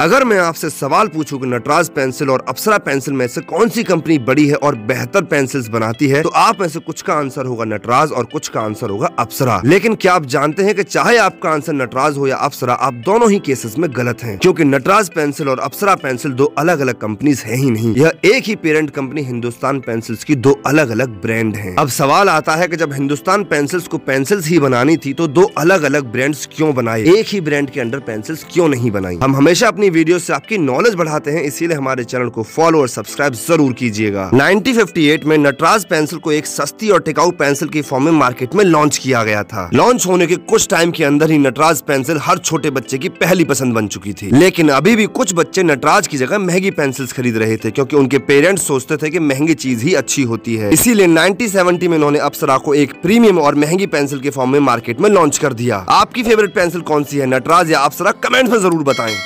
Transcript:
अगर मैं आपसे सवाल पूछूँ कि नटराज पेंसिल और अप्सरा पेंसिल में से कौन सी कंपनी बड़ी है और बेहतर पेंसिल्स बनाती है तो आप में से कुछ का आंसर होगा नटराज और कुछ का आंसर होगा अप्सरा। लेकिन क्या आप जानते हैं कि चाहे आपका आंसर नटराज हो या अप्सरा, आप दोनों ही केसेस में गलत हैं, क्योंकि नटराज पेंसिल और अप्सरा पेंसिल दो अलग अलग कंपनीज़ है ही नहीं। यह एक ही पेरेंट कंपनी हिंदुस्तान पेंसिल्स की दो अलग अलग ब्रांड है। अब सवाल आता है की जब हिंदुस्तान पेंसिल्स को पेंसिल्स ही बनानी थी तो दो अलग अलग ब्रांड्स क्यों बनाए? एक ही ब्रांड के अंडर पेंसिल्स क्यों नहीं बनाई? हम हमेशा अपनी वीडियो से आपकी नॉलेज बढ़ाते हैं, इसीलिए हमारे चैनल को फॉलो और सब्सक्राइब ज़रूर कीजिएगा। 1958 में नटराज पेंसिल को एक सस्ती और टिकाऊ पेंसिल की फॉर्म में मार्केट में लॉन्च किया गया था। लॉन्च होने के कुछ टाइम के अंदर ही नटराज पेंसिल हर छोटे बच्चे की पहली पसंद बन चुकी थी। लेकिन अभी भी कुछ बच्चे नटराज की जगह महँगी पेंसिल खरीद रहे थे, क्योंकि उनके पेरेंट्स सोचते थे की महँगी चीज़ ही अच्छी होती है। इसीलिए 1970 में उन्होंने अप्सरा को एक प्रीमियम और महँगी पेंसिल के फॉर्म में मार्केट में लॉन्च कर दिया। आपकी फेवरेट पेंसिल कौन सी है? नटराज या अप्सरा? कमेंट में ज़रूर बताएँ।